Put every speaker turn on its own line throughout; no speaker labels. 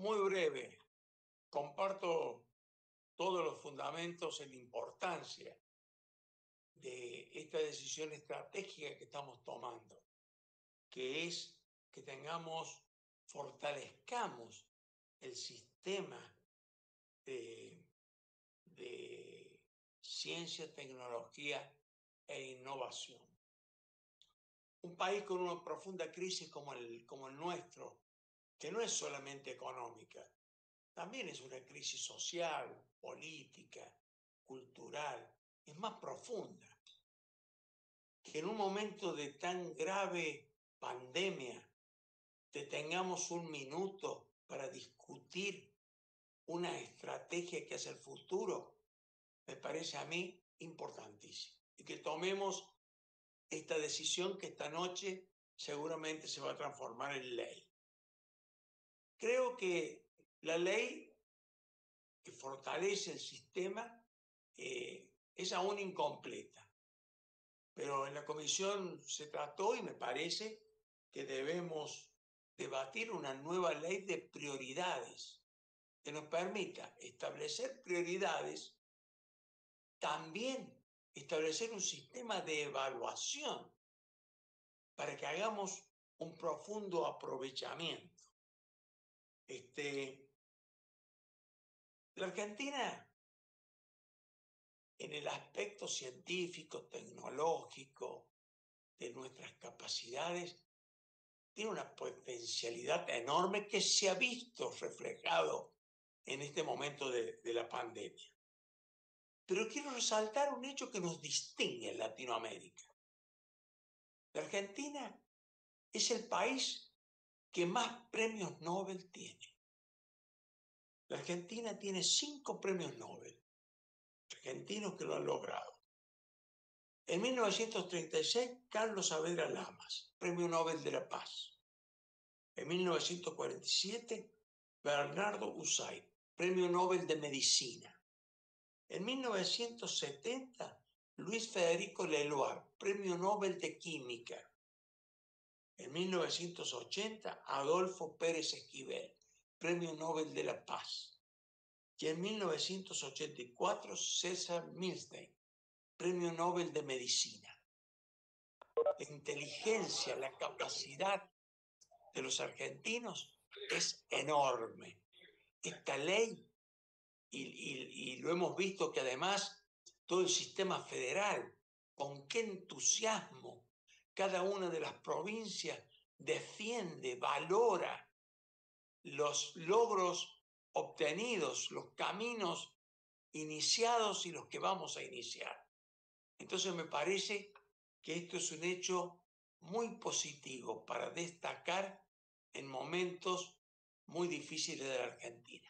muy breve. Comparto todos los fundamentos en la importancia de esta decisión estratégica que estamos tomando, que es que tengamos, fortalezcamos el sistema de, de ciencia, tecnología e innovación. Un país con una profunda crisis como el, como el nuestro, que no es solamente económica, también es una crisis social, política, cultural, es más profunda. Que en un momento de tan grave pandemia tengamos un minuto para discutir una estrategia que es el futuro, me parece a mí importantísimo. Y que tomemos esta decisión que esta noche seguramente se va a transformar en ley. Creo que la ley que fortalece el sistema eh, es aún incompleta, pero en la comisión se trató y me parece que debemos debatir una nueva ley de prioridades que nos permita establecer prioridades, también establecer un sistema de evaluación para que hagamos un profundo aprovechamiento. Este, la Argentina, en el aspecto científico, tecnológico, de nuestras capacidades, tiene una potencialidad enorme que se ha visto reflejado en este momento de, de la pandemia. Pero quiero resaltar un hecho que nos distingue en Latinoamérica. La Argentina es el país que más premios Nobel tiene. La Argentina tiene cinco premios Nobel, argentinos que lo han logrado. En 1936, Carlos Saavedra Lamas, Premio Nobel de la Paz. En 1947, Bernardo Usain, Premio Nobel de Medicina. En 1970, Luis Federico Leloir, Premio Nobel de Química. En 1980, Adolfo Pérez Esquivel, Premio Nobel de la Paz. Y en 1984, César Milstein, Premio Nobel de Medicina. La inteligencia, la capacidad de los argentinos es enorme. Esta ley, y, y, lo hemos visto que además todo el sistema federal, con qué entusiasmo cada una de las provincias defiende, valora los logros obtenidos, los caminos iniciados y los que vamos a iniciar. Entonces me parece que esto es un hecho muy positivo para destacar en momentos muy difíciles de la Argentina.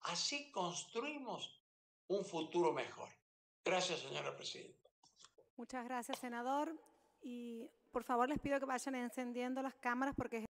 Así construimos un futuro mejor. Gracias, señora presidenta.
Muchas gracias, senador. Y por favor les pido que vayan encendiendo las cámaras porque